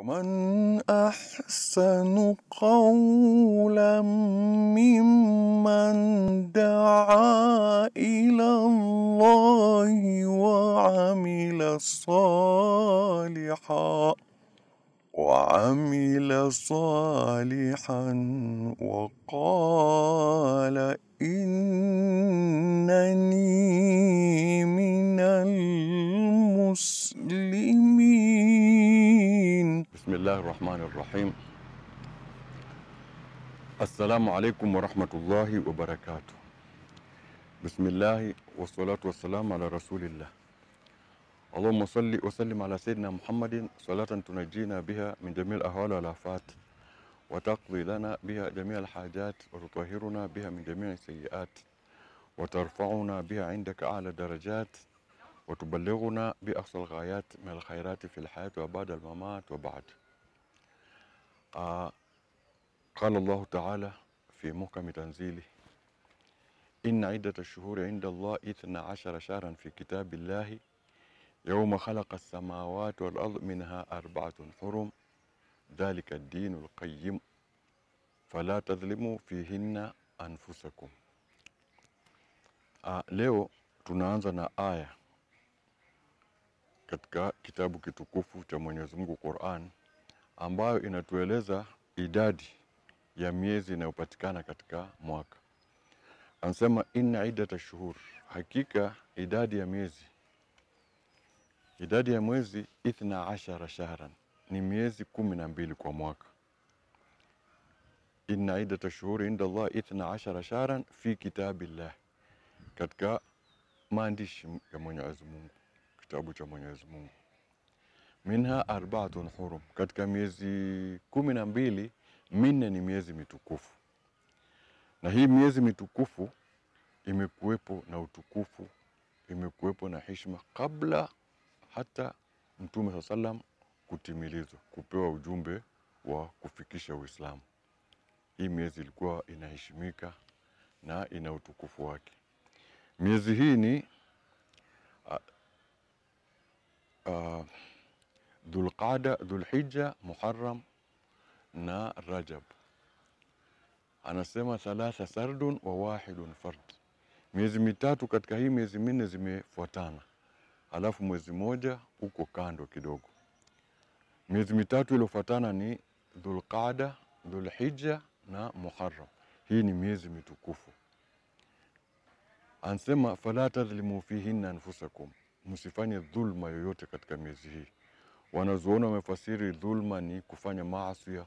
ومن أحسن قولا ممن دعا إلى الله وعمل صالحا وعمل صالحا وقال إنني من المسلمين بسم الله الرحمن الرحيم. السلام عليكم ورحمة الله وبركاته. بسم الله والصلاة والسلام على رسول الله. اللهم صل وسلم على سيدنا محمد. صلاة تنجينا بها من جميع الأهوال والآفات وتقضي لنا بها جميع الحاجات وتطهرنا بها من جميع السيئات وترفعنا بها عندك أعلى الدرجات وتبلغنا بأقصى الغايات من الخيرات في الحياة وبعد الممات وبعد. آه قال الله تعالى في محكم تنزيله إن عدة الشهور عند الله إثنى عشر شهرا في كتاب الله يوم خلق السماوات والأرض منها أربعة حرم ذلك الدين القيم فلا تظلموا فيهن أنفسكم. آه tunaanza na aya katika kitabu kitukufu cha Mwenyezi Mungu Qur'an ambayo inatueleza idadi ya miezi inayopatikana katika mwaka. Anasema inna iddata shuhur, hakika idadi ya miezi, idadi ya mwezi ithna ashara shahran, ni miezi kumi na mbili kwa mwaka. Inna iddata shuhuri inda Allah ithna ashara shahran fi kitabillah, katika maandishi ya Mwenyezi Mungu, kitabu cha Mwenyezi Mungu. Minha arbaatun hurum, katika miezi kumi na mbili minne ni miezi mitukufu, na hii miezi mitukufu imekuwepo na utukufu, imekuwepo na heshima kabla hata Mtume saa salam kutimilizwa, kupewa ujumbe wa kufikisha Uislamu. Hii miezi ilikuwa inaheshimika na ina utukufu wake. Miezi hii ni uh, Dhulqada, Dhulhijja, Muharram na Rajab. Anasema thalatha sardun wa wahidun fard, miezi mitatu katika hii miezi minne zimefuatana, alafu mwezi moja uko kando kidogo. Miezi mitatu iliyofuatana ni Dhulqada, Dhulhijja na Muharram. Hii ni miezi mitukufu. Anasema fala tadhlimu fihinna anfusakum, msifanye dhulma yoyote katika miezi hii. Wanazuoni wamefasiri dhulma ni kufanya maasia,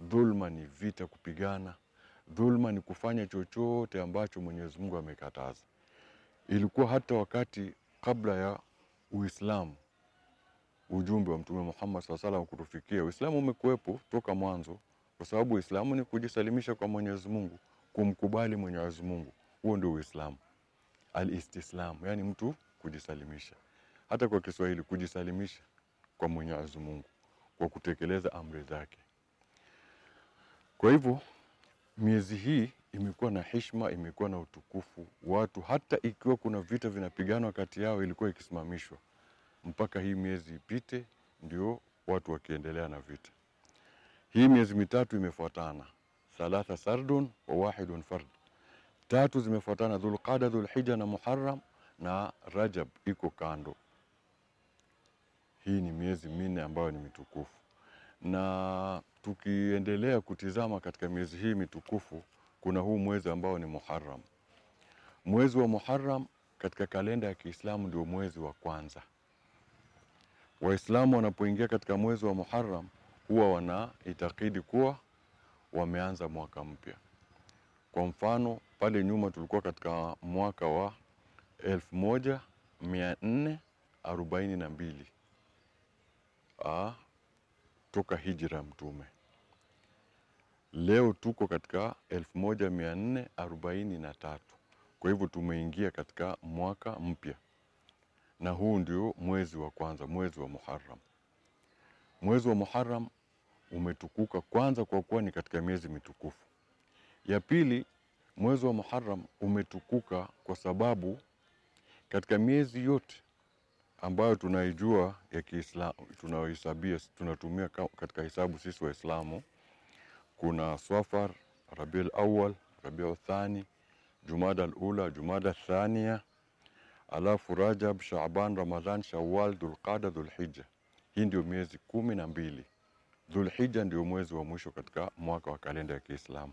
dhulma ni vita, kupigana, dhulma ni kufanya chochote ambacho Mwenyezi Mungu amekataza. Ilikuwa hata wakati kabla ya Uislamu, ujumbe wa Mtume Muhammad saa salam kutufikia, Uislamu umekuwepo toka mwanzo, kwa sababu Uislamu ni kujisalimisha kwa Mwenyezi Mungu, kumkubali Mwenyezi Mungu. Huo ndio Uislamu, alistislam, yani mtu kujisalimisha. Hata kwa Kiswahili kujisalimisha kwa Mwenyezi Mungu kwa kutekeleza amri zake. Kwa hivyo miezi hii imekuwa na heshima, imekuwa na utukufu. Watu hata ikiwa kuna vita vinapiganwa kati yao, ilikuwa ikisimamishwa mpaka hii miezi ipite, ndio watu wakiendelea na vita. Hii miezi mitatu imefuatana, thalatha sardun wa wahidun fard, tatu zimefuatana, Dhulqada, Dhulhijja na Muharram, na Rajab iko kando. Hii ni miezi minne ambayo ni mitukufu, na tukiendelea kutizama katika miezi hii mitukufu, kuna huu mwezi ambao ni Muharram. Mwezi wa Muharram katika kalenda ya Kiislamu ndio mwezi wa kwanza. Waislamu wanapoingia katika mwezi wa Muharram huwa wanaitakidi kuwa wameanza mwaka mpya. Kwa mfano, pale nyuma tulikuwa katika mwaka wa elfu moja mia nne arobaini na mbili ah, toka hijra Mtume. Leo tuko katika elfu moja mia nne arobaini na tatu. Kwa hivyo tumeingia katika mwaka mpya, na huu ndio mwezi wa kwanza, mwezi wa Muharram. Mwezi wa Muharram umetukuka kwanza kwa kuwa ni katika miezi mitukufu. Ya pili, mwezi wa Muharram umetukuka kwa sababu katika miezi yote ambayo tunaijua ya Kiislamu tunaohesabia tunatumia katika hesabu sisi Waislamu, kuna Safar, Rabiul Awwal, Rabiul Thani, Jumada al-Ula, Jumada Thania, alafu Rajab, Shaaban, Ramadhan, Shawwal, Dhulqada, Dhulhijja. Hii ndio miezi kumi na mbili. Dhulhijja ndio mwezi wa mwisho katika mwaka wa kalenda ya Kiislamu.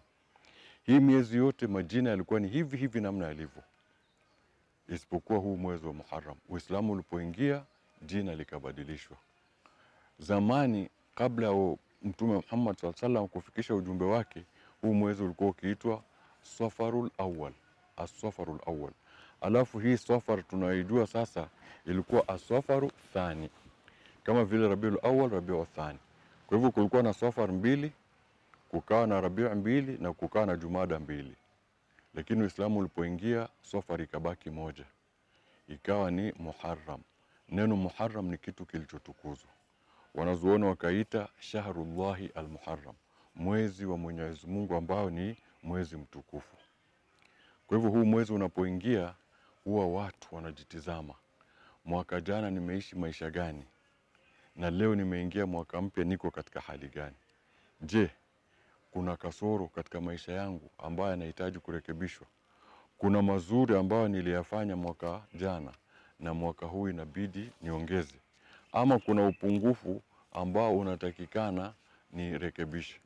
Hii miezi yote majina yalikuwa ni hivi hivi namna yalivyo, isipokuwa huu mwezi wa Muharram. Uislamu ulipoingia jina likabadilishwa. Zamani kabla ya Mtume Muhammad SAW salam kufikisha ujumbe wake, huu mwezi ulikuwa ukiitwa Safarul Awwal, As-Safarul Awwal. Alafu hii Safar tunaijua sasa ilikuwa As-Safaru Thani, kama vile Rabiul Awwal, Rabiul Thani. Kwa hivyo kulikuwa na Safar mbili, kukawa na Rabiu mbili na kukawa na Jumada mbili, lakini Uislamu ulipoingia safari ikabaki moja, ikawa ni Muharram. Neno Muharram ni kitu kilichotukuzwa, wanazuoni wakaita shahrullahi almuharram, mwezi wa Mwenyezi Mungu ambao ni mwezi mtukufu. Kwa hivyo huu mwezi unapoingia, huwa watu wanajitizama, mwaka jana nimeishi maisha gani, na leo nimeingia mwaka mpya, niko katika hali gani? Je, kuna kasoro katika maisha yangu ambayo yanahitaji kurekebishwa? Kuna mazuri ambayo niliyafanya mwaka jana na mwaka huu inabidi niongeze, ama kuna upungufu ambao unatakikana nirekebishe?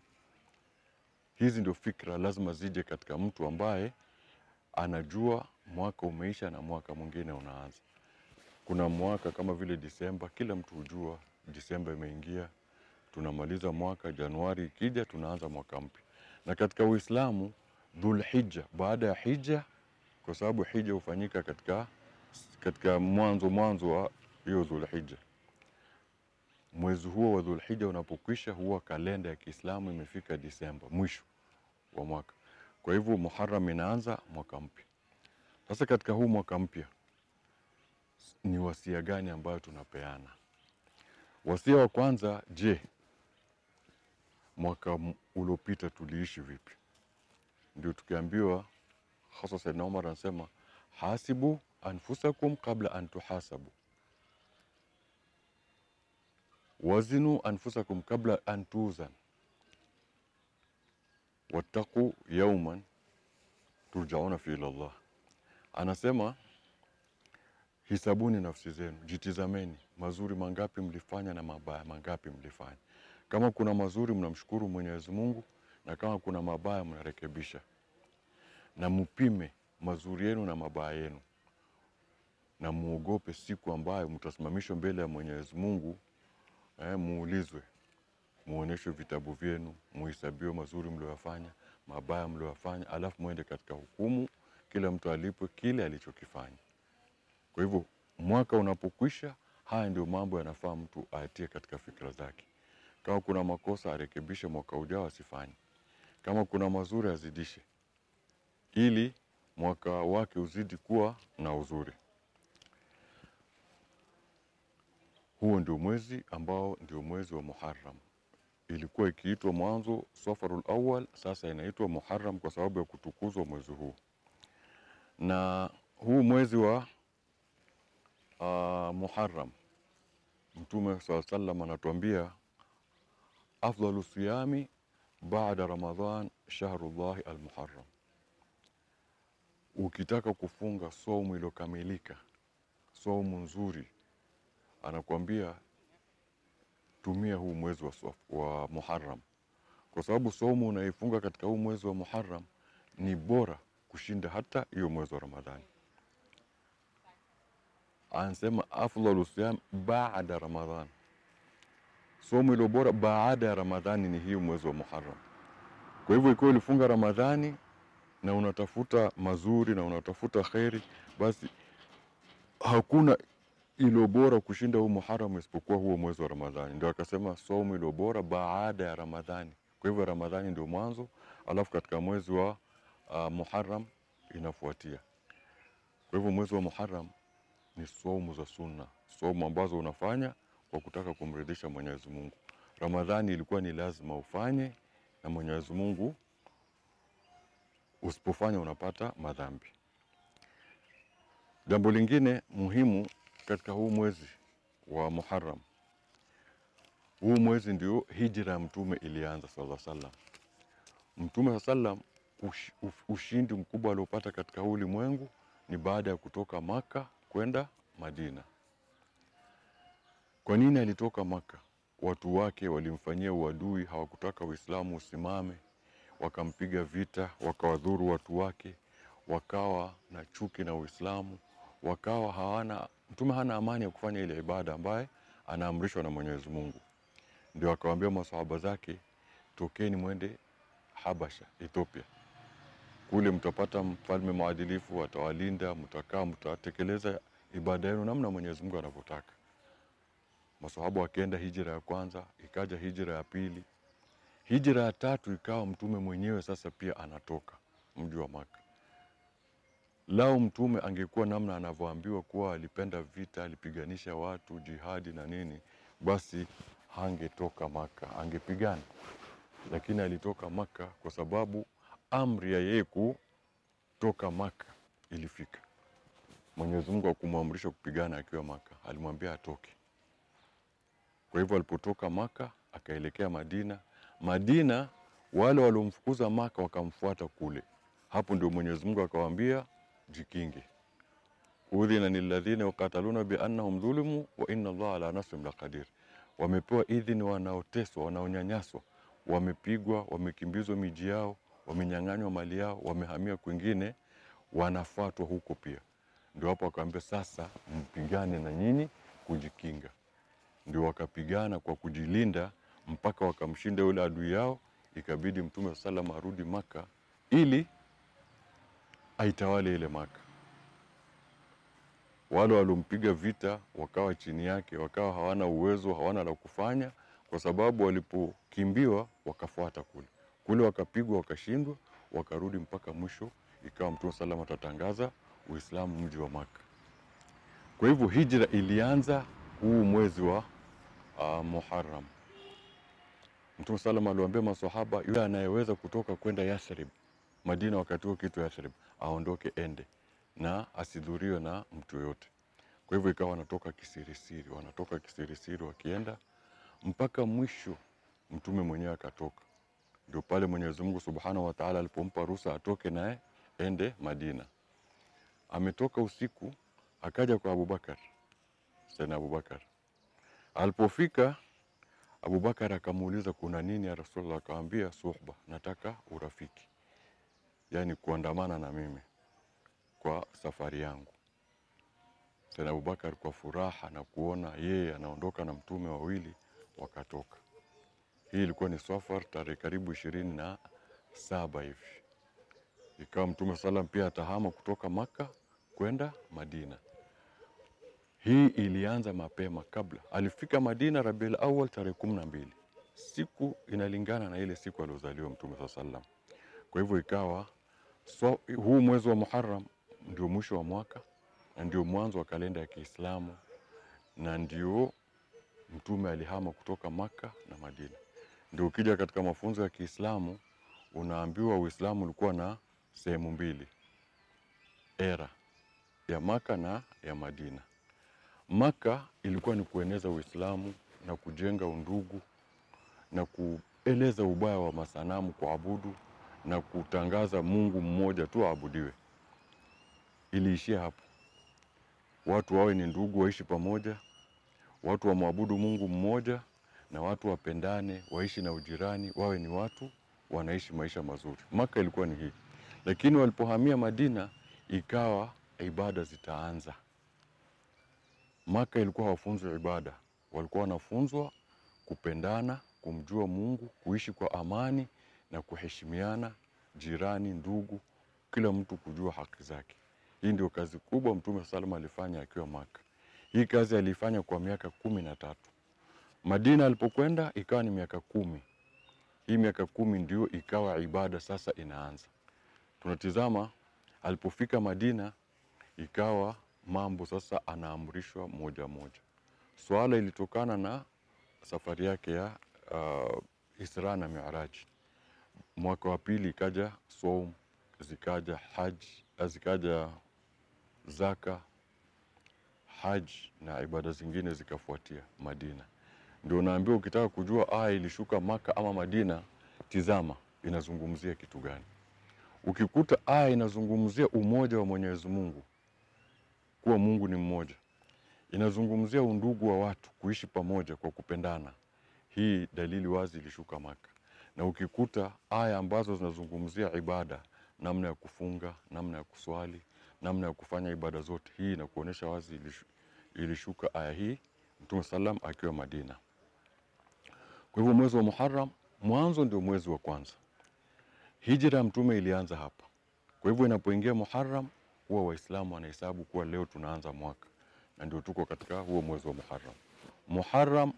Hizi ndio fikra lazima zije katika mtu ambaye anajua mwaka umeisha na mwaka mwingine unaanza. Kuna mwaka kama vile Disemba, kila mtu hujua Disemba imeingia, tunamaliza mwaka. Januari ikija, tunaanza mwaka mpya. Na katika Uislamu Dhulhijja, baada ya hija, kwa sababu hija hufanyika katika, katika mwanzo mwanzo wa hiyo Dhulhijja. Mwezi huo wa Dhulhijja unapokwisha, huwa kalenda ya Kiislamu imefika Disemba, mwisho wa mwaka. Kwa hivyo Muharram inaanza mwaka mpya. Sasa katika huu mwaka mpya ni wasia gani ambayo tunapeana? Wasia wa kwanza, je, mwaka uliopita tuliishi vipi? Ndio tukiambiwa, hasa Saidna Umar anasema hasibu anfusakum kabla an tuhasabu wazinu anfusakum kabla an tuzan wattaqu yauman turjauna fi ila Allah. Anasema hisabuni nafsi zenu, jitizameni mazuri mangapi mlifanya na mabaya mangapi mlifanya. Kama kuna mazuri mnamshukuru Mwenyezi Mungu, na kama kuna mabaya mnarekebisha, na mupime mazuri yenu na mabaya yenu, na muogope siku ambayo mtasimamishwa mbele ya Mwenyezi Mungu eh, muulizwe, muonyeshwe vitabu vyenu, muhesabiwe mazuri mlioyafanya, mabaya mlioyafanya, alafu mwende katika hukumu, kila mtu alipwe kile alichokifanya. Kwa hivyo mwaka unapokwisha, haya ndio mambo yanafaa mtu ayatie katika fikra zake. Kama kuna makosa arekebishe, mwaka ujao asifanye. Kama kuna mazuri azidishe, ili mwaka wake uzidi kuwa na uzuri. Huo ndio mwezi ambao ndio mwezi wa Muharram. Ilikuwa ikiitwa mwanzo Safarul Awwal, sasa inaitwa Muharram kwa sababu ya kutukuzwa mwezi huu. Na huu mwezi wa uh, Muharram, Mtume saa sallam anatuambia afdalu siyami baada Ramadhan shahrullahi almuharram. Ukitaka kufunga somu iliyokamilika, somu nzuri, anakuambia tumia huu mwezi wa, wa Muharram, kwa sababu somu unaifunga katika huu mwezi wa Muharram ni bora kushinda hata hiyo mwezi wa Ramadhani. Anasema afdalu siyam baada Ramadhan, somo ilo bora baada ya Ramadhani ni hiyo mwezi wa Muharram. Kwa hivyo ikiwa ulifunga Ramadhani na unatafuta mazuri na unatafuta kheri, basi hakuna ilo bora kushinda huu Muharram isipokuwa huo mwezi wa Ramadhani. Ndio akasema somo ilo bora baada ya Ramadhani. Kwa hivyo Ramadhani ndio mwanzo, alafu katika mwezi wa uh, Muharram inafuatia. Kwa hivyo mwezi wa Muharram ni somo za sunna, somo ambazo unafanya kwa kutaka kumridhisha Mwenyezi Mungu. Ramadhani ilikuwa ni lazima ufanye na Mwenyezi Mungu, usipofanya unapata madhambi. Jambo lingine muhimu katika huu mwezi wa Muharram, huu mwezi ndio hijra ya mtume ilianza sallallahu alaihi wasallam. Mtume sallam ushindi mkubwa aliopata katika huu ulimwengu ni baada ya kutoka Maka kwenda Madina. Kwa nini alitoka Maka? Watu wake walimfanyia uadui, hawakutaka Uislamu usimame, wakampiga vita, wakawadhuru watu wake, wakawa na chuki na Uislamu, wakawa hawana mtume hana amani ya kufanya ile ibada ambaye anaamrishwa na Mwenyezi Mungu. Ndio akawaambia masahaba zake, tokeni mwende Habasha, Ethiopia. Kule mtapata mfalme mwadilifu, atawalinda, mtakaa, mtatekeleza ibada yenu namna Mwenyezi Mungu anavyotaka. Masahaba wakaenda hijira ya kwanza, ikaja hijira ya pili, hijira ya tatu ikawa mtume mwenyewe sasa pia anatoka mji wa Maka. Lao mtume angekuwa namna anavyoambiwa kuwa alipenda vita, alipiganisha watu, jihadi na nini, basi hangetoka Maka, angepigana lakini alitoka Maka kwa sababu amri ya yeye kutoka Maka ilifika. Mwenyezi Mungu hakumwamrisha kupigana akiwa Maka, alimwambia atoke. Kwa hivyo alipotoka Maka akaelekea Madina. Madina wale waliomfukuza Maka wakamfuata kule. Hapo ndio Mwenyezi Mungu akawaambia jikinge, udhina lilladhina yuqataluna biannahum dhulimu wa inna Allaha ala nasrihim laqadir. Wamepewa idhini wanaoteswa, wanaonyanyaswa wamepigwa, wamekimbizwa miji yao, wamenyang'anywa mali yao, wamehamia kwingine, wanafuatwa huko pia. Ndio hapo akaambia sasa mpigane na nyinyi kujikinga. Ndio wakapigana kwa kujilinda mpaka wakamshinda yule adui yao, ikabidi Mtume salam arudi Maka ili aitawale ile Maka. Wale waliompiga vita wakawa chini yake, wakawa hawana uwezo, hawana la kufanya kwa sababu walipokimbiwa wakafuata kule kule, wakapigwa wakashindwa, wakarudi mpaka mwisho, ikawa Mtume salam atatangaza Uislamu mji wa Maka. Kwa hivyo hijra ilianza huu mwezi wa uh, Muharram. Mtume salam aliwaambia maswahaba, yule anayeweza kutoka kwenda Yathrib, Madina wakati huo kitu Yathrib, aondoke ende na asidhuriwe na mtu yoyote. Kwa hivyo ikawa wanatoka kisirisiri, wanatoka kisirisiri wakienda mpaka mwisho mtume mwenyewe akatoka. Ndio pale Mwenyezi Mungu Subhanahu wa Ta'ala alipompa ruhusa atoke naye ende Madina. Ametoka usiku, akaja kwa Abubakar, Sayyidina Abubakar. Alipofika Abubakar akamuuliza kuna nini ya Rasulullah? Akamwambia suhba, nataka urafiki, yaani kuandamana na mimi kwa safari yangu. Tena Abubakar kwa furaha na kuona yeye anaondoka na mtume wawili wakatoka. Hii ilikuwa ni Safar tarehe karibu ishirini na saba hivi, ikawa mtume salam pia atahama kutoka Maka kwenda Madina. Hii ilianza mapema kabla alifika Madina Rabiul awal tarehe kumi na mbili, siku inalingana na ile siku aliozaliwa mtume saa salam. Kwa hivyo ikawa so, huu mwezi wa Muharram ndio mwisho wa mwaka na ndio mwanzo wa kalenda ya Kiislamu na ndio mtume alihama kutoka Maka na Madina. Ndio ukija katika mafunzo ya Kiislamu unaambiwa Uislamu ulikuwa na sehemu mbili, era ya Maka na ya Madina. Maka ilikuwa ni kueneza Uislamu na kujenga undugu na kueleza ubaya wa masanamu kuabudu na kutangaza Mungu mmoja tu aabudiwe. Iliishia hapo, watu wawe ni ndugu, waishi pamoja watu wamwabudu Mungu mmoja na watu wapendane, waishi na ujirani, wawe ni watu wanaishi maisha mazuri. Maka ilikuwa ni hii, lakini walipohamia Madina ikawa ibada zitaanza. Maka ilikuwa hawafunzwi ibada, walikuwa wanafunzwa kupendana, kumjua Mungu, kuishi kwa amani na kuheshimiana, jirani, ndugu, kila mtu kujua haki zake. Hii ndio kazi kubwa Mtume salama alifanya akiwa Maka. Hii kazi alifanya kwa miaka kumi na tatu. Madina alipokwenda ikawa ni miaka kumi. Hii miaka kumi ndio ikawa ibada sasa inaanza. Tunatizama alipofika Madina ikawa mambo sasa anaamrishwa moja moja. Swala ilitokana na safari yake ya uh, Isra na Miraji. Mwaka wa pili ikaja saum, zikaja haji, zikaja zaka haji na ibada zingine zikafuatia Madina. Ndio naambiwa ukitaka kujua aya ilishuka Maka ama Madina, tizama inazungumzia kitu gani. Ukikuta aya inazungumzia umoja wa Mwenyezi Mungu, kuwa Mungu ni mmoja, inazungumzia undugu wa watu kuishi pamoja kwa kupendana, hii dalili wazi ilishuka Maka. Na ukikuta aya ambazo zinazungumzia ibada, namna ya kufunga, namna ya kuswali, namna ya kufanya ibada zote, hii inakuonyesha wazi ilishuka aya hii Mtume salam akiwa Madina. Kwa hivyo mwezi wa Muharram mwanzo ndio mwezi wa kwanza. Hijra ya Mtume ilianza hapa. Kwa hivyo inapoingia Muharram huwa Waislamu wanahesabu kuwa leo tunaanza mwaka, na ndio tuko katika huo mwezi wa Muharram. Muharram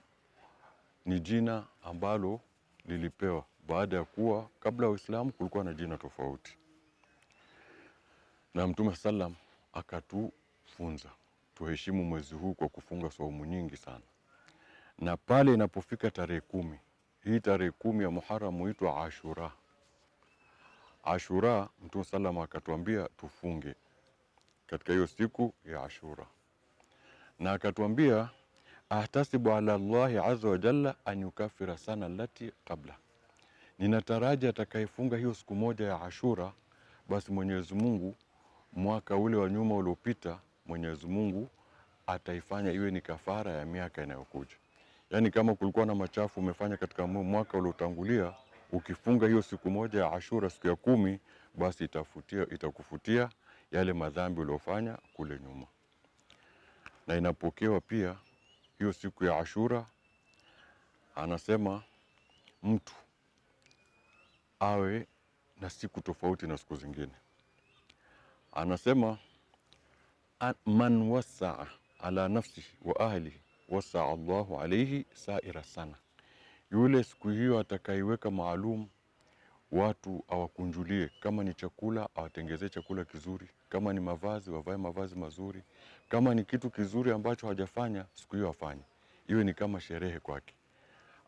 ni jina ambalo lilipewa baada ya kuwa kabla ya Uislamu kulikuwa na jina tofauti, na Mtume sallam akatufunza tuheshimu mwezi huu kwa kufunga saumu nyingi sana, na pale inapofika tarehe kumi, hii tarehe kumi ya Muharram huitwa Ashura. Ashura, Mtume sallam akatuambia tufunge katika hiyo siku ya Ashura, na akatuambia ahtasibu ala Allahi azza wa jalla an yukafira sana lati qabla, ninataraji atakayefunga hiyo siku moja ya Ashura, basi Mwenyezi Mungu mwaka ule wa nyuma uliopita, Mwenyezi Mungu ataifanya iwe ni kafara ya miaka inayokuja. Yaani kama kulikuwa na machafu umefanya katika mwaka uliotangulia, ukifunga hiyo siku moja ya Ashura, siku ya kumi, basi itafutia, itakufutia yale madhambi uliofanya kule nyuma. Na inapokewa pia hiyo siku ya Ashura, anasema mtu awe na siku tofauti na siku zingine. Anasema man wasaa ala nafsihi wa ahlihi wasaa Allahu alaihi saira sana, yule siku hiyo atakaiweka maalum watu awakunjulie, kama ni chakula awatengezee chakula kizuri, kama ni mavazi wavae mavazi mazuri, kama ni kitu kizuri ambacho hajafanya siku hiyo afanye, iwe ni kama sherehe kwake.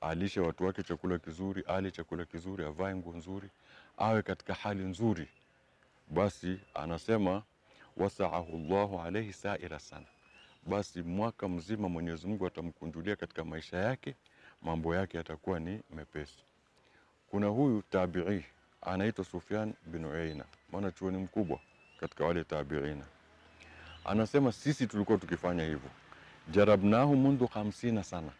Alishe watu wake chakula kizuri, ale chakula kizuri, avae nguo nzuri, awe katika hali nzuri. Basi anasema wasaahu llahu alaihi saira sana, basi mwaka mzima Mwenyezi Mungu atamkunjulia katika maisha yake, mambo yake yatakuwa ni mepesi. Kuna huyu tabii anaitwa Sufyan bin Uyaina, maana chuoni mkubwa katika wale tabiina, anasema sisi tulikuwa tukifanya hivyo, jarabnahu mundu hamsina sana,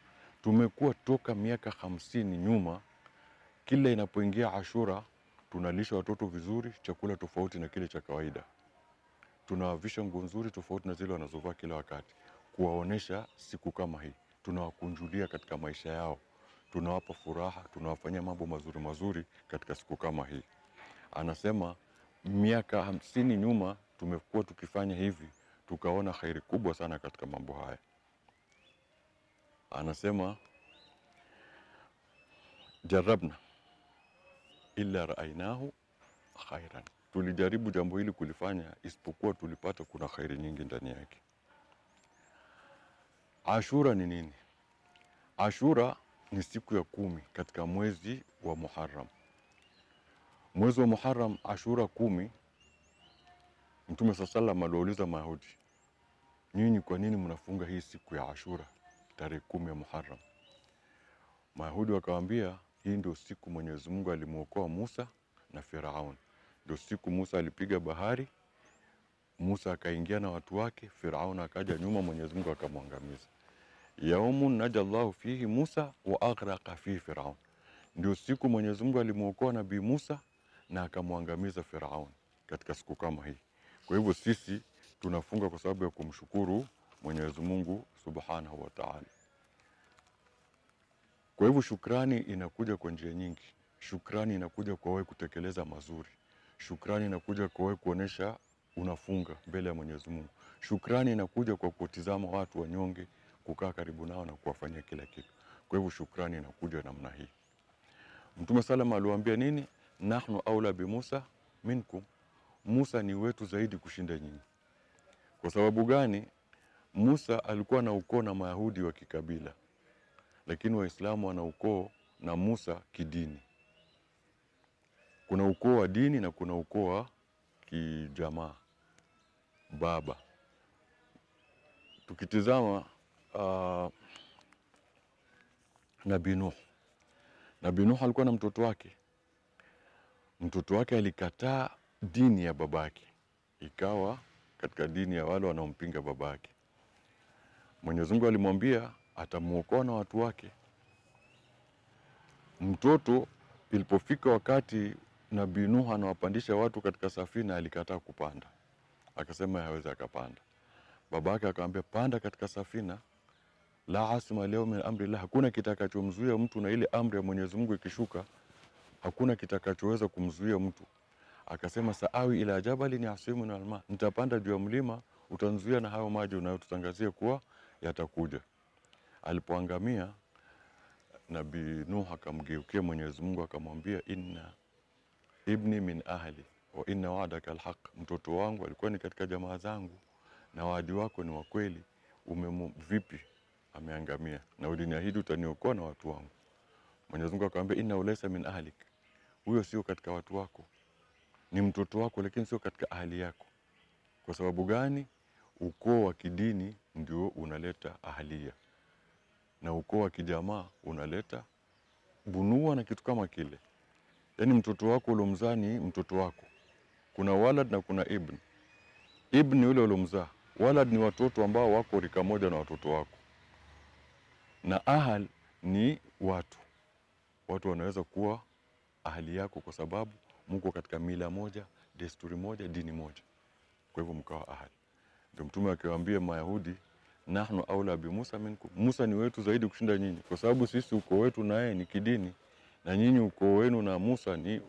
tumekuwa toka miaka hamsini nyuma, kila inapoingia Ashura tunalisha watoto vizuri, chakula tofauti na kile cha kawaida, tunawavisha nguo nzuri tofauti na zile wanazovaa kila wakati, kuwaonesha siku kama hii, tunawakunjulia katika maisha yao tunawapa furaha, tunawafanyia mambo mazuri mazuri katika siku kama hii. Anasema miaka hamsini nyuma tumekuwa tukifanya hivi, tukaona khairi kubwa sana katika mambo haya. Anasema jarabna illa raainahu khairan, tulijaribu jambo hili kulifanya, isipokuwa tulipata kuna khairi nyingi ndani yake. Ashura ni nini? Ashura ni siku ya kumi katika mwezi wa Muharram. Mwezi wa Muharram, Ashura kumi, Mtume saa salam aliwauliza Mayahudi, nyinyi kwa nini mnafunga hii siku ya Ashura tarehe kumi ya Muharram? Mayahudi wakawambia, hii ndio siku Mwenyezi Mungu alimwokoa Musa na Firaun, ndio siku Musa alipiga bahari, Musa akaingia na watu wake, Firaun akaja nyuma, Mwenyezi Mungu akamwangamiza yaumun naja llahu fihi Musa wa aghraqa fihi Firaun, ndio siku Mwenyezi Mungu alimwokoa Nabii Musa na akamwangamiza Firaun katika siku kama hii. Kwa hivyo sisi tunafunga kwa sababu ya kumshukuru Mwenyezi Mungu subhanahu wa taala. Kwa hivyo shukrani inakuja kwa njia nyingi. Shukrani inakuja kwa wewe kutekeleza mazuri. Shukrani inakuja kwa wewe kuonesha unafunga mbele ya Mwenyezi Mungu. Shukrani inakuja kwa kutizama watu wanyonge kukaa karibu nao na kuwafanyia kila kitu. Kwa hivyo shukrani inakuja namna hii. Mtume salama aliwaambia nini? Nahnu aula bi Musa minkum, Musa ni wetu zaidi kushinda nyinyi. Kwa sababu gani? Musa alikuwa na ukoo na Mayahudi wa kikabila, lakini Waislamu wana ukoo na Musa kidini. Kuna ukoo wa dini na kuna ukoo wa kijamaa baba tukitizama uh, Nabii Nuh. Nabii alikuwa na mtoto wake. Mtoto wake alikataa dini ya babake, ikawa katika dini ya wale wanaompinga babake. Mwenyezi Mungu alimwambia atamuokoa na watu wake. Mtoto ilipofika wakati Nabii Nuh anawapandisha watu katika safina, alikataa kupanda, akasema hawezi akapanda. Babake akamwambia, panda katika safina, la asma leo min amrillah, hakuna kitakachomzuia mtu, na ile amri ya Mwenyezi Mungu ikishuka, hakuna kitakachoweza kumzuia mtu. Akasema, saawi ila jabalin yasimuni alma, nitapanda juu ya mlima, utanzuia na hayo maji unayotutangazia kuwa yatakuja. Alipoangamia, Nabii Nuh akamgeukia Mwenyezi Mungu akamwambia, inna ibni min ahli wa inna wa'daka alhaq, mtoto wangu alikuwa ni katika jamaa zangu na waadi wako ni wa kweli. Umemu vipi ameangamia, na uliniahidi utaniokoa na watu wangu. Mwenyezi Mungu akamwambia, inna laysa min ahlik, huyo sio katika watu wako, ni mtoto wako, lakini sio katika ahali yako. Kwa sababu gani? Ukoo wa kidini ndio unaleta ahalia na ukoo wa kijamaa unaleta bunua na kitu kama kile. Yaani mtoto wako uliomzaa ni mtoto wako. Kuna walad na kuna ibn. Ibn ni yule uliomzaa, walad ni watoto ambao wako rika moja na watoto wako, na ahal ni watu. Watu wanaweza kuwa ahali yako kwa sababu mko katika mila moja, desturi moja, dini moja, kwa hivyo mkawa ahali. Ndio Mtume akiwaambia Mayahudi, nahnu aula bi Musa minkum, Musa ni wetu zaidi kushinda nyinyi, kwa sababu sisi ukoo wetu naye ni kidini, na nyinyi ukoo wenu na Musa ni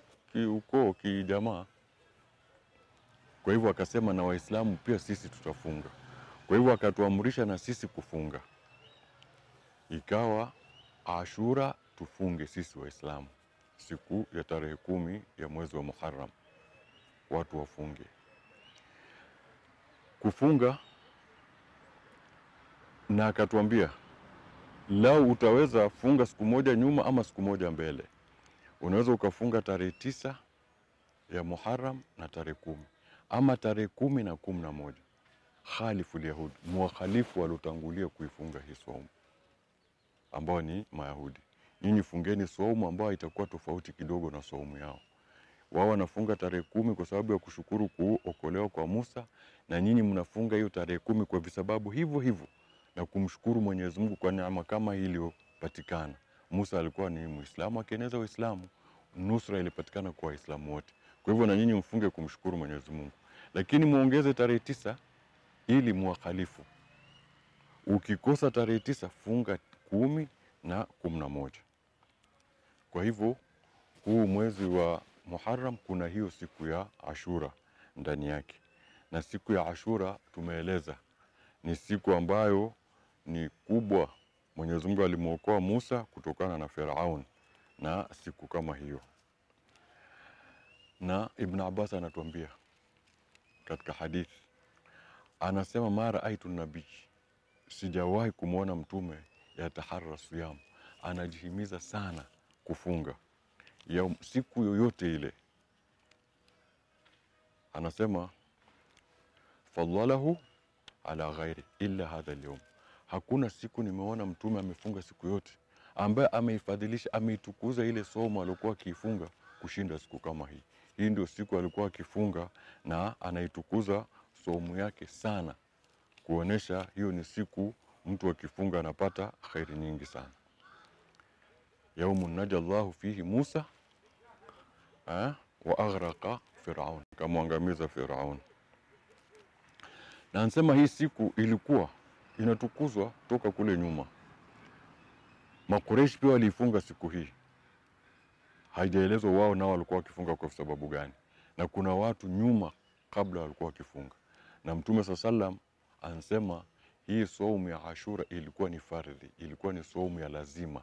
ukoo kijamaa. Kwa hivyo akasema na Waislamu pia sisi tutafunga. Kwa hivyo akatuamrisha na sisi kufunga, ikawa Ashura tufunge sisi Waislamu. Siku ya tarehe kumi ya mwezi wa Muharram, watu wafunge. Kufunga na akatuambia lau utaweza funga siku moja nyuma ama siku moja mbele, unaweza ukafunga tarehe tisa ya Muharram na tarehe kumi ama tarehe kumi na kumi na moja. Khalifu lyahudi, muwakhalifu waliotangulia kuifunga hii saumu ambao ni Mayahudi. Nyinyi fungeni saumu ambayo itakuwa tofauti kidogo na saumu yao. Wao wanafunga tarehe kumi kwa sababu ya kushukuru kuokolewa kwa Musa, na nyinyi mnafunga hiyo tarehe kumi kwa visababu hivyo hivyo na kumshukuru Mwenyezi Mungu kwa neema kama hii iliyopatikana. Musa alikuwa ni Muislamu akieneza Uislamu, nusra ilipatikana kwa Waislamu wote. Kwa hivyo na nyinyi mfunge kumshukuru Mwenyezi Mungu, lakini muongeze tarehe tisa ili muwakhalifu. Ukikosa tarehe tisa funga kumi na kumi na moja. Kwa hivyo huu mwezi wa Muharram kuna hiyo siku ya Ashura ndani yake, na siku ya Ashura tumeeleza ni siku ambayo ni kubwa. Mwenyezi Mungu alimwokoa Musa kutokana na Firaun na siku kama hiyo, na Ibn Abbas anatuambia katika hadithi, anasema mara aitu nabii, sijawahi kumwona mtume yataharra siyam, anajihimiza sana kufunga. Ya siku yoyote ile. Anasema fadhalahu ala ghairi illa hadha alyawm, hakuna siku nimeona mtume amefunga siku yote. Ambaye ameifadhilisha ameitukuza ile somo aliokuwa akiifunga kushinda siku kama hii. Hii ndio siku alikuwa akifunga na anaitukuza somo yake sana, kuonesha hiyo ni siku mtu akifunga anapata kheri nyingi sana. Yaumun naja fihi Musa eh, wa aghraqa Firaun, kamwangamiza Firaun. Na anasema hii siku ilikuwa inatukuzwa toka kule nyuma. Makureshi pia waliifunga siku hii, haijaelezwa wao nao walikuwa wakifunga kwa sababu gani, na kuna watu nyuma kabla walikuwa wakifunga, na Mtume saa salam anasema hii saumu ya Ashura ilikuwa ni fardhi, ilikuwa ni saumu ya lazima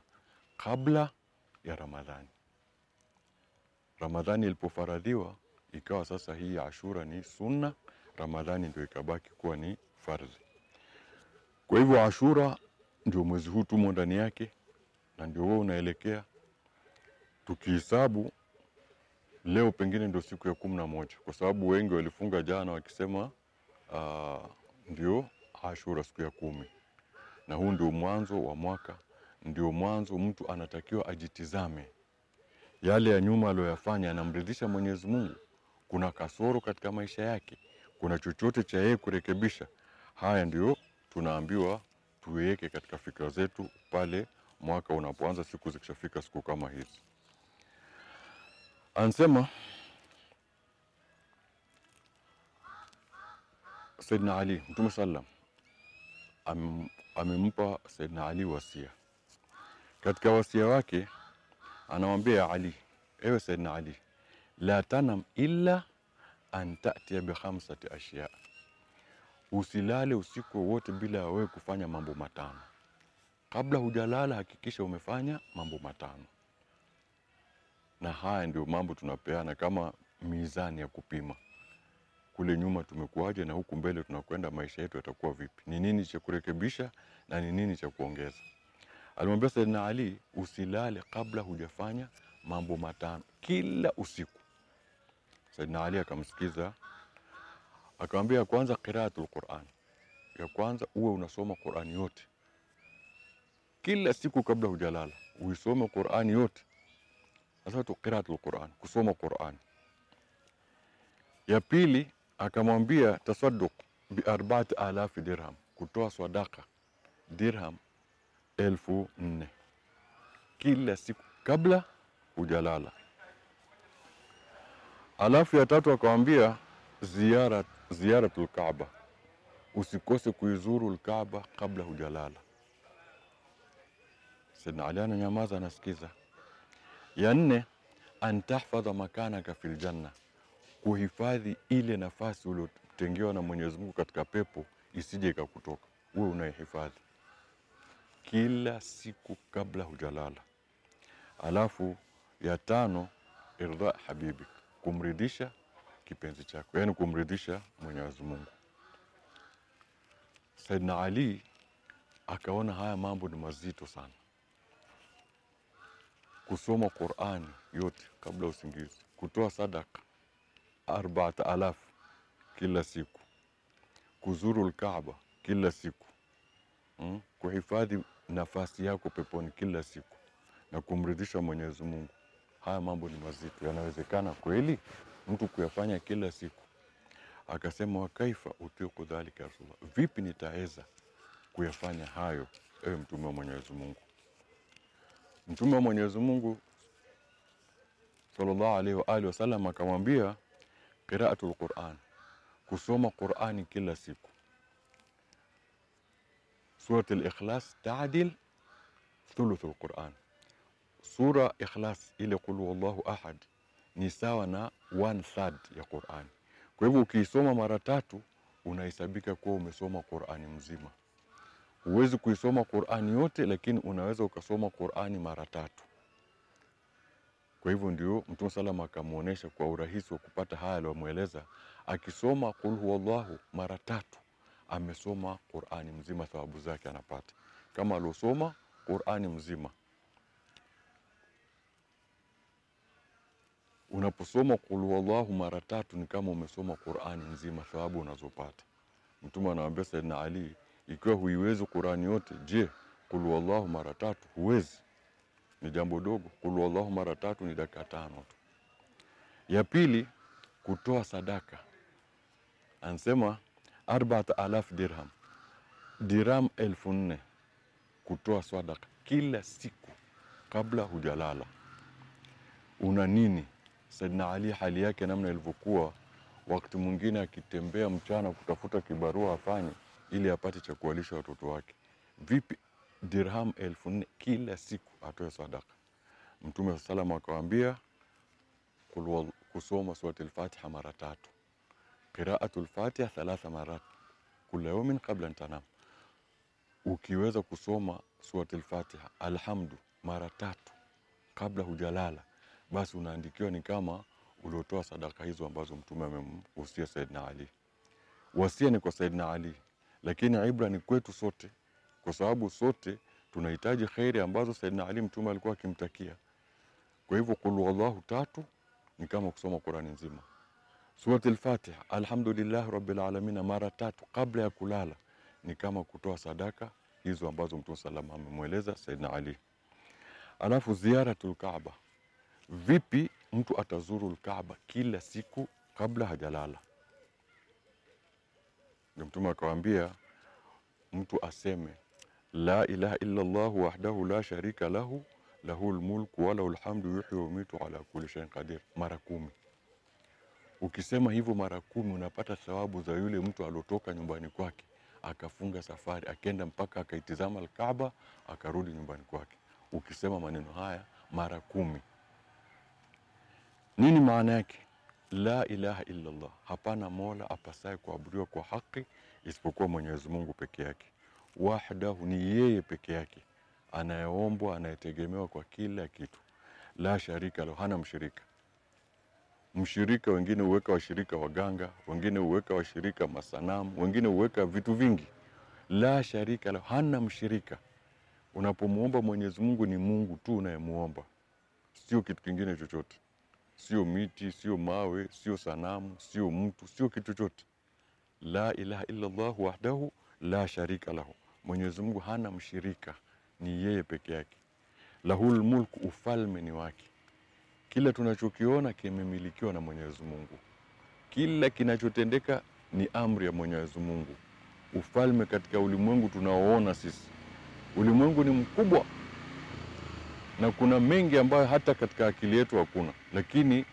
kabla ya Ramadhani. Ramadhani ilipofaradhiwa ikawa sasa hii Ashura ni sunna, Ramadhani ndio ikabaki kuwa ni fardhi. Kwa hivyo Ashura ndio mwezi huu tumo ndani yake, na ndio huo unaelekea. Tukihesabu leo pengine ndio siku ya kumi na moja kwa sababu wengi walifunga jana wakisema uh, ndio Ashura, siku ya kumi, na huu ndio mwanzo wa mwaka, ndio mwanzo mtu anatakiwa ajitizame yale ya nyuma aliyoyafanya yanamridhisha Mwenyezi Mungu. Kuna kasoro katika maisha yake, kuna chochote cha yeye kurekebisha. Haya ndio tunaambiwa tuweke katika fikra zetu pale mwaka unapoanza, siku zikishafika, siku kama hizi. Anasema Saidina Ali, Mtume sallam am- amempa Saidna Ali wasia. Katika wasia wake anamwambia Ali, ewe Saidna Ali, la tanam illa an tatia bi khamsati ashya, usilale usiku wowote bila ya wewe kufanya mambo matano. Kabla hujalala, hakikisha umefanya mambo matano. Na haya ndio mambo tunapeana kama mizani ya kupima kule nyuma tumekuwaje na huku mbele tunakwenda, maisha yetu yatakuwa vipi? Ni nini cha kurekebisha na ni nini cha kuongeza? Alimwambia Saidina Ali, usilale kabla hujafanya mambo matano kila usiku. Saidina Ali akamsikiza, akamwambia, kwanza qiraatul Quran, ya kwanza uwe unasoma Qurani yote kila siku kabla hujalala, uisome Qurani yote. Sasa tu qiraatul Quran, kusoma Qurani. Ya pili akamwambia tasaduk bi arbaati alafi dirham, kutoa swadaka dirham elfu nne kila siku kabla hujalala. Alafu ya tatu akamwambia ziara ziyaratul Kaaba, usikose kuizuru Alkaaba kabla hujalala. Sidna Ali ananyamaza, anasikiza. Ya nne an tahfadha makanaka fil janna, kuhifadhi ile nafasi uliotengewa na Mwenyezi Mungu katika pepo isije ikakutoka, wewe, unaihifadhi kila siku kabla hujalala. Alafu ya tano irdha habibi kumridhisha kipenzi chako, yaani kumridhisha Mwenyezi Mungu. Saidna Ali akaona haya mambo ni mazito sana, kusoma Qurani yote kabla usingizi, kutoa sadaka arbaata alaf kila siku, kuzuru Lkaaba kila siku mm, kuhifadhi nafasi yako peponi kila siku na kumridhisha Mwenyezi Mungu. Haya mambo ni mazito, yanawezekana kweli mtu kuyafanya kila siku? Akasema, wakaifa utiku dhalika ya Rasulullah, vipi nitaweza kuyafanya hayo, ewe mtume wa Mwenyezi Mungu? Mtume wa Mwenyezi Mungu sallallahu alaihi wa alihi wasallam akamwambia, qiraatul Quran, kusoma Qurani kila siku Surat al-Ikhlas taadil thuluth al-Quran. Sura Ikhlas ile qul huwallahu ahad ni sawa na one third ya Qurani. Kwa hivyo ukiisoma mara tatu unahesabika kuwa umesoma Qurani mzima. Huwezi kuisoma Qurani yote, lakini unaweza ukasoma Qurani mara tatu. Kwa hivyo ndio Mtume salama akamwonyesha kwa urahisi wa kupata haya aliyomweleza, akisoma qul huwallahu mara tatu amesoma Qurani mzima, thawabu zake anapata kama aliosoma Qurani mzima. Unaposoma qul huwallahu mara tatu ni kama umesoma Qurani nzima, thawabu unazopata. Mtume anawaambia Saidina Ali, ikiwa huiwezi Qurani yote, je, qul huwallahu mara tatu huwezi? Ni jambo dogo. Kulu Allahu mara tatu ni dakika tano tu. Ya pili, kutoa sadaka, anasema arbaat alaf dirham, dirham elfu nne kutoa sadaka kila siku kabla hujalala. Una nini? Saidina Ali hali yake namna ilivyokuwa, wakati mwingine akitembea mchana kutafuta kibarua afanye ili apate cha kuwalisha watoto wake. Vipi dirham elfu nne kila siku atoe sadaka? Mtume wa salam akawambia kusoma surat al-Fatiha mara tatu qiraatu lfatiha thalatha marat kula yaumin qabla ntanam. Ukiweza kusoma surati lfatiha alhamdu mara tatu kabla hujalala, basi unaandikiwa ni kama uliotoa sadaka hizo ambazo mtume amemhusia Saidna Ali. Wasia ni kwa Saidna Ali, lakini ibra ni kwetu sote, kwa sababu sote tunahitaji kheri ambazo Saidina Ali mtume alikuwa akimtakia. Kwa hivyo kulu wallahu tatu ni kama kusoma Qurani nzima. Surat al-Fatiha alhamdulillahi rabbil alamin mara tatu kabla ya kulala ni kama kutoa sadaka hizo ambazo Mtume salama amemweleza Saidina Ali. Alafu ziaratul Kaaba, vipi mtu atazuru Alkaaba kila siku kabla hajalala? Ndio Mtume akawaambia mtu aseme la ilaha illa Allah wahdahu la sharika lahu lahu lmulku walahu lhamdu yuhyi wa ala kulli shay'in qadir, mara kumi. Ukisema hivyo mara kumi unapata thawabu za yule mtu aliotoka nyumbani kwake akafunga safari akenda mpaka akaitizama Alkaaba akarudi nyumbani kwake. Ukisema maneno haya mara kumi, nini maana yake? La ilaha illa Allah, hapana mola apasaye kuabudiwa kwa haki isipokuwa Mwenyezi Mungu peke yake. Wahdahu, ni yeye peke yake anayeombwa, anayetegemewa kwa kila kitu. La sharika lahu, hana mshirika. Mshirika wengine huweka washirika waganga, wengine huweka washirika masanamu, wengine huweka vitu vingi. La sharika lahu, hana mshirika. Unapomwomba Mwenyezi Mungu ni Mungu tu unayemwomba, sio kitu kingine chochote, sio miti, sio mawe, sio sanamu, sio mtu, sio kitu chochote. La ilaha illa Allah wahdahu la sharika lahu, Mwenyezi Mungu hana mshirika, ni yeye peke yake. Lahul mulku, ufalme ni wake. Kila tunachokiona kimemilikiwa na Mwenyezi Mungu, kila kinachotendeka ni amri ya Mwenyezi Mungu. Ufalme katika ulimwengu tunaoona sisi, ulimwengu ni mkubwa na kuna mengi ambayo hata katika akili yetu hakuna, lakini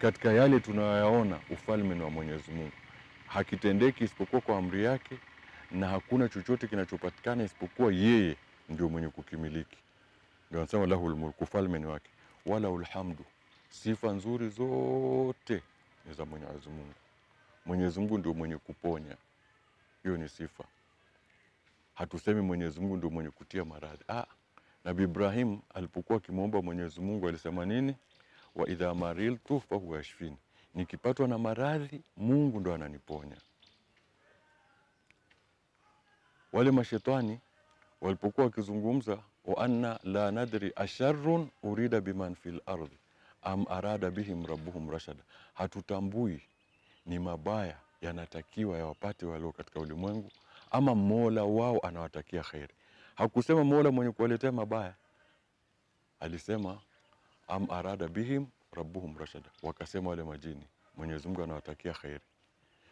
katika yale tunayoyaona ufalme ni wa Mwenyezi Mungu, hakitendeki isipokuwa kwa amri yake, na hakuna chochote kinachopatikana isipokuwa yeye ndio mwenye kukimiliki. Ndio anasema lahul mulku, falme ni wake, wala ulhamdu, sifa nzuri zote ni za Mwenyezi Mungu. Mwenyezi Mungu ndio mwenye kuponya, hiyo ni sifa. Hatusemi Mwenyezi Mungu ndio mwenye kutia maradhi. Ah, Nabii Ibrahim alipokuwa akimwomba Mwenyezi Mungu alisema nini? wa idha mariltu fahuwa yashfini, nikipatwa na maradhi Mungu ndo ananiponya. Wale mashetani walipokuwa wakizungumza, wa anna la nadri asharrun urida biman fil ardhi am arada bihim rabbuhum rashada, hatutambui ni mabaya yanatakiwa yawapate walio katika ulimwengu ama mola wao anawatakia kheri. Hakusema mola mwenye kuwaletea mabaya, alisema am arada bihim rabbuhum rashada, wakasema wale majini Mwenyezi Mungu anawatakia kheri.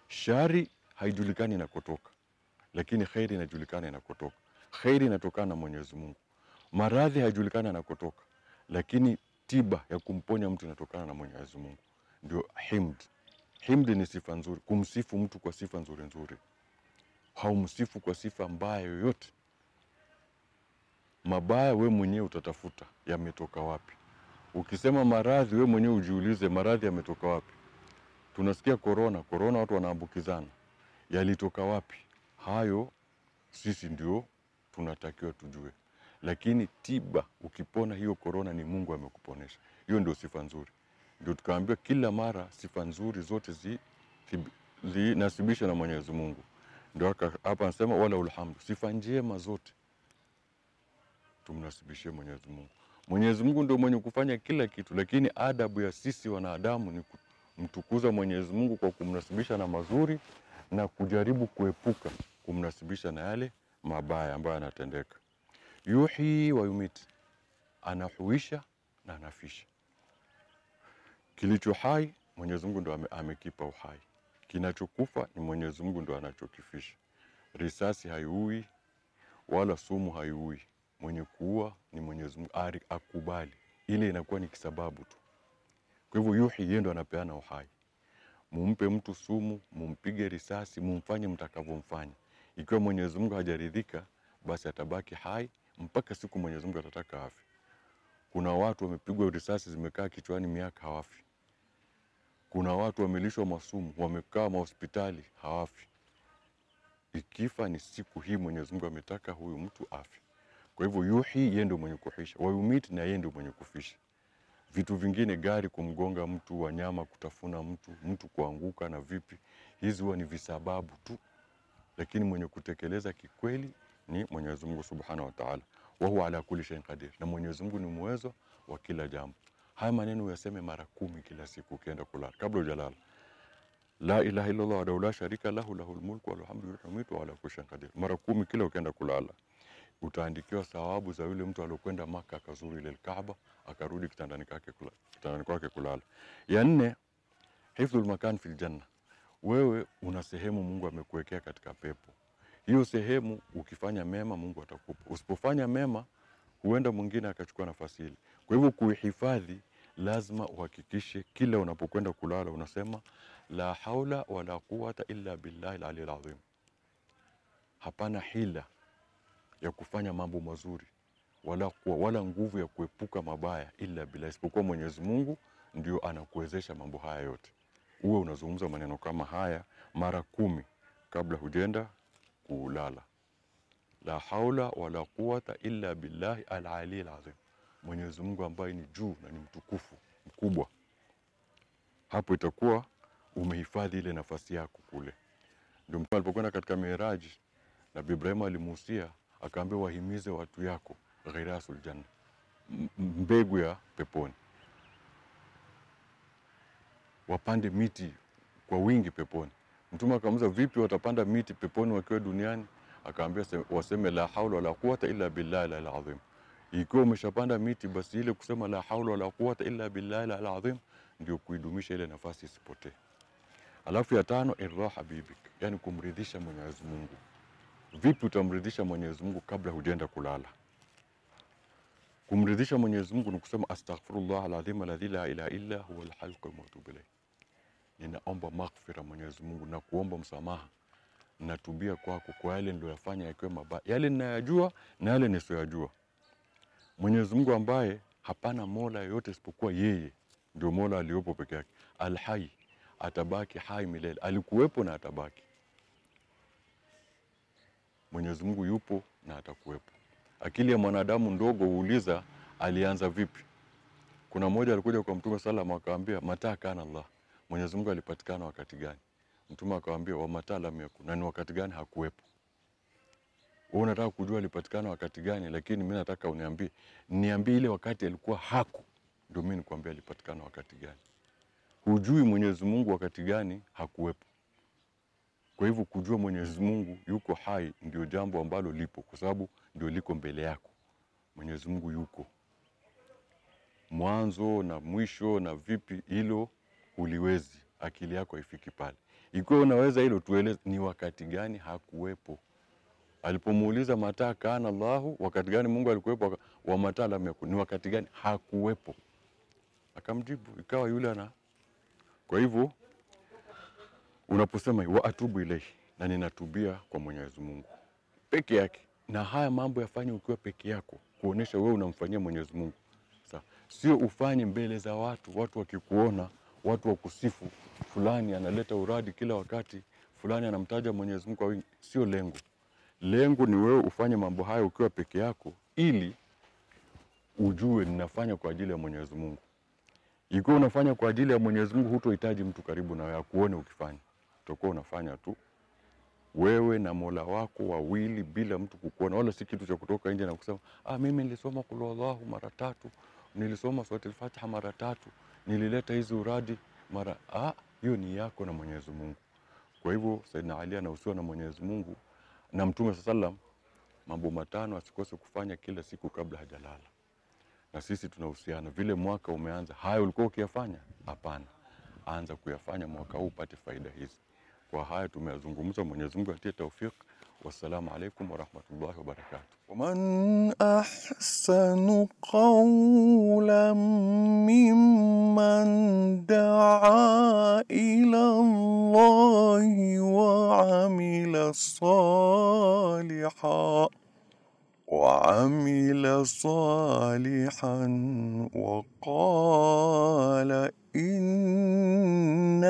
Shari haijulikani inakotoka, lakini kheri inajulikana inakotoka. Kheri inatokana na Mwenyezi Mungu. Maradhi hayajulikana yanakotoka, lakini tiba ya kumponya mtu inatokana na Mwenyezi Mungu. Ndio himd. Himd ni sifa nzuri, kumsifu mtu kwa sifa nzuri nzuri, haumsifu kwa sifa mbaya yoyote. Mabaya we mwenyewe utatafuta yametoka wapi. Ukisema maradhi, we mwenyewe ujiulize, maradhi yametoka wapi? Tunasikia korona, korona watu wanaambukizana, yalitoka wapi? Hayo sisi ndio tunatakiwa tujue, lakini tiba, ukipona hiyo korona ni Mungu amekuponesha. Hiyo ndio sifa nzuri. Ndio tukaambiwa kila mara sifa nzuri zote zi, zinasibisha na Mwenyezi Mungu. Ndio hapa anasema wala ulhamdu, sifa njema zote tumnasibishie Mwenyezi Mungu. Mwenyezi Mungu ndio mwenye kufanya kila kitu, lakini adabu ya sisi wanadamu ni kumtukuza Mwenyezi Mungu kwa kumnasibisha na mazuri na kujaribu kuepuka kumnasibisha na yale mabaya ambayo yanatendeka. Yuhi wa yumiti, anahuisha na anafisha. Kilicho hai Mwenyezi Mungu ndo ame, amekipa uhai, kinachokufa ni Mwenyezi Mungu ndo anachokifisha. Risasi haiui wala sumu haiui, mwenye kuua ni Mwenyezi Mungu, akubali, ile inakuwa ni kisababu tu. Kwa hivyo yuhi, yeye ndo anapeana uhai. Mumpe mtu sumu, mumpige risasi, mumfanye mtakavyomfanya. Ikiwa Mwenyezi Mungu hajaridhika, basi atabaki hai mpaka siku Mwenyezi Mungu atataka afi. Kuna watu wamepigwa risasi zimekaa kichwani miaka hawafi. Kuna watu wamelishwa masumu wamekaa mahospitali hawafi. Ikifa ni siku hii Mwenyezi Mungu ametaka huyu mtu afi. Kwa hivyo yuhi, yeye ndio mwenye kuhisha, wayumiti, na yeye ndio mwenye kufisha. Vitu vingine, gari kumgonga mtu, wanyama kutafuna mtu, mtu kuanguka na vipi, hizi huwa ni visababu tu, lakini mwenye kutekeleza kikweli ni Mwenyezi Mungu Subhanahu wa Ta'ala, wa huwa ala kulli shay'in qadir, na Mwenyezi Mungu ni muwezo wa kila jambo. Haya maneno uyaseme mara kumi kila siku ukienda kulala, kabla hujalala. la ilaha illallah wahdahu la sharika lahu lahul mulku wa lahul hamdu wa ala kulli shay'in qadir, mara kumi kila ukienda kulala utaandikiwa thawabu za yule mtu aliyokwenda Maka akazuru ile Kaaba akarudi kitandani kwake kula, kitandani kwake kulala. Ya nne, hifdhul makan fil janna, wewe una sehemu Mungu amekuwekea katika pepo. Hiyo sehemu ukifanya mema Mungu atakupa, usipofanya mema huenda mwingine akachukua nafasi ile. Kwa hivyo kuihifadhi, lazima uhakikishe kila unapokwenda kulala unasema la haula wala quwata illa billahi aliyil azim. Hapana hila ya kufanya mambo mazuri wala kuwa, wala nguvu ya kuepuka mabaya ila bila, isipokuwa Mwenyezi Mungu ndio anakuwezesha mambo haya yote. Uwe unazungumza maneno kama haya mara kumi kabla hujenda kulala. La haula wala quwata illa billahi al-ali al-azim, Mwenyezi Mungu ambaye ni juu na ni mtukufu mkubwa. Hapo itakuwa umehifadhi ile nafasi yako kule. Ndio alipokwenda katika Miraji, Nabii Ibrahim alimuhusia akaambia, wahimize watu yako ghirasul janna, mbegu ya peponi, wapande miti kwa wingi peponi. Mtume akamuuliza, vipi watapanda miti peponi wakiwa duniani? Akaambia waseme la haula wala quwata illa billahi alazim. Ikiwa umeshapanda miti, basi ile kusema la haula wala quwata illa billahi alazim ndio kuidumisha ile nafasi isipotee. Alafu ya tano, irra habibik, yani kumridhisha Mwenyezi Mungu. Vipi utamridhisha Mwenyezi Mungu kabla hujaenda kulala? Kumridhisha Mwenyezi Mungu ni kusema astaghfirullah aladhim alladhi la ilaha illa huwa alhayyul qayyum ilayh. Ninaomba maghfira Mwenyezi Mungu na kuomba msamaha, natubia kwako kwa yale niliyoyafanya yakiwa mabaya, yale ninayajua na yale nisiyoyajua. Mwenyezi Mungu ambaye hapana mola yoyote isipokuwa yeye, ndio mola aliyopo peke yake. Alhai, atabaki hai milele, alikuwepo na atabaki. Mwenyezi Mungu yupo na atakuwepo. Akili ya mwanadamu ndogo huuliza alianza vipi? Kuna mmoja alikuja kwa Mtume salam akaambia mata kana Allah, Mwenyezi Mungu alipatikana wakati gani? Mtume akamwambia wa mata lam yakun, na ni wakati gani hakuwepo. Wewe unataka kujua alipatikana wakati gani, lakini mimi nataka uniambie, niambie ile wakati alikuwa haku, ndio mimi nikwambia alipatikana wakati gani. Hujui Mwenyezi Mungu wakati gani hakuwepo. Kwa hivyo kujua Mwenyezi Mungu yuko hai ndio jambo ambalo lipo, kwa sababu ndio liko mbele yako. Mwenyezi Mungu yuko mwanzo na mwisho na vipi, hilo uliwezi akili yako haifiki pale. Ikiwa unaweza hilo, tueleze ni wakati gani hakuwepo. Alipomuuliza mataa kana Allahu, wakati gani Mungu alikuwepo? Wa mataa lam yakun, ni wakati gani hakuwepo? Akamjibu, ikawa yule ana. Kwa hivyo unaposema wa atubu ilehi, na ninatubia kwa Mwenyezi Mungu peke yake, na haya mambo yafanye ukiwa peke yako, kuonesha wewe unamfanyia Mwenyezi Mungu. Sawa, sio ufanye mbele za watu, watu wakikuona, watu wakusifu, fulani analeta uradi kila wakati, fulani anamtaja Mwenyezi Mungu kwa wingi. Sio lengo. Lengo ni wewe ufanye mambo hayo ukiwa peke yako, ili ujue ninafanya kwa ajili ya Mwenyezi Mungu. Ikiwa unafanya kwa ajili ya Mwenyezi Mungu, hutohitaji mtu karibu na wewe akuone ukifanya, utakuwa unafanya tu wewe na Mola wako wawili bila mtu kukuona, wala si kitu cha kutoka nje na kusema ah, mimi nilisoma kul huwallahu mara tatu, nilisoma suratul Fatiha mara tatu, nilileta hizi uradi mara ah, hiyo ni yako na Mwenyezi Mungu. Kwa hivyo Saidina Ali anahusiwa na Mwenyezi Mungu na Mtume saa salam, mambo matano asikose kufanya kila siku kabla hajalala. Na sisi tunahusiana, vile mwaka umeanza, haya ulikuwa ukiyafanya? Hapana, anza kuyafanya mwaka huu upate faida hizi. Kwa haya tumeyazungumza. Mwenyezi Mungu atie taufiki. Wassalamu alaikum warahmatullahi wabarakatuh. Waman ahsanu qawlan mimman daa ila Allahi wa amila salihan وعمل صالحا وقال إنني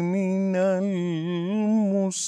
من المسلمين.